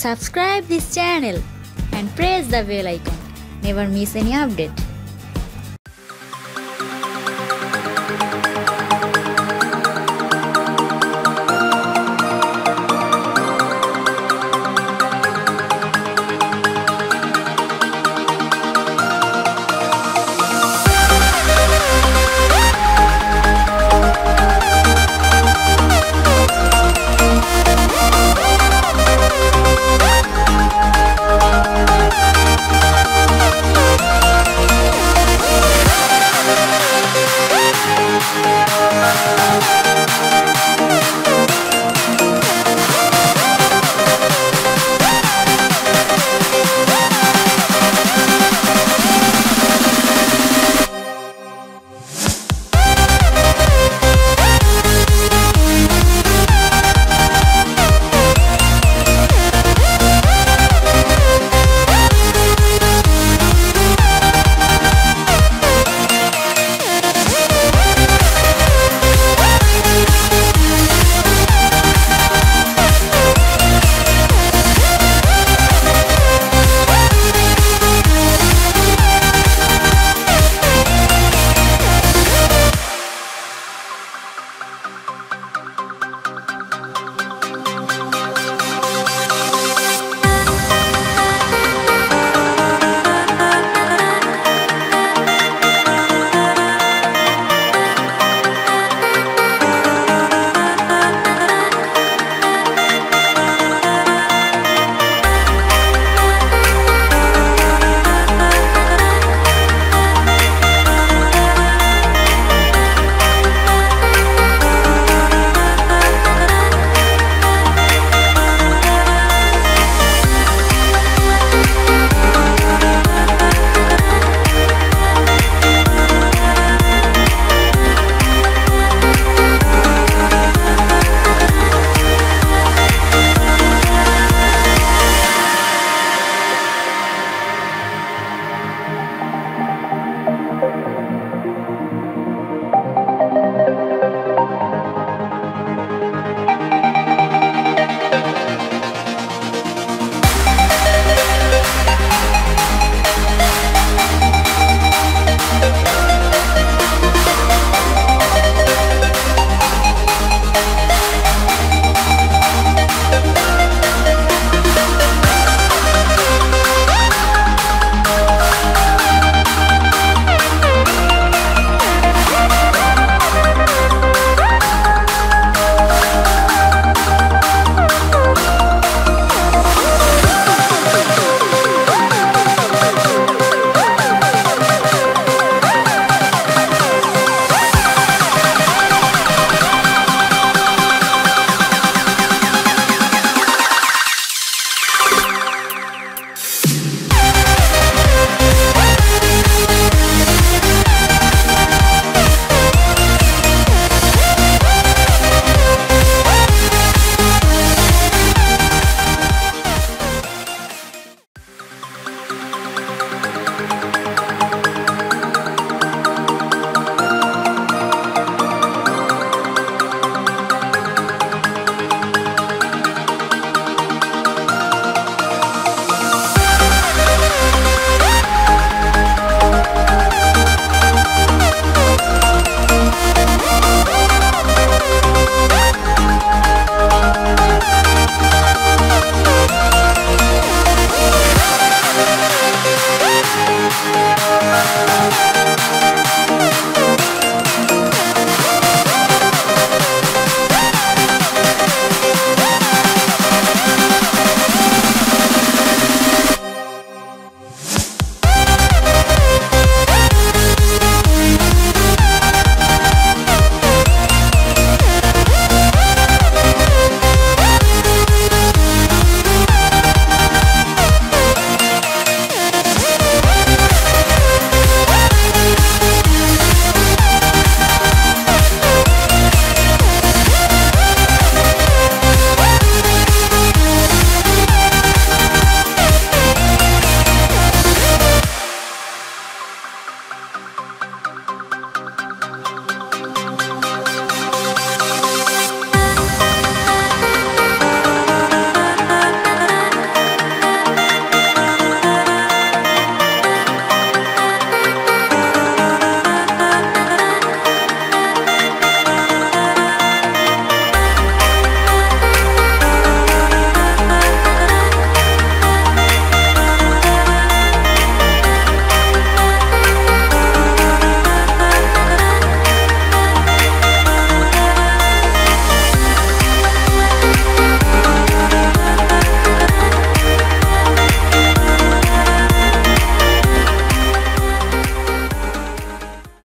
Subscribe this channel and press the bell icon. Never miss any update.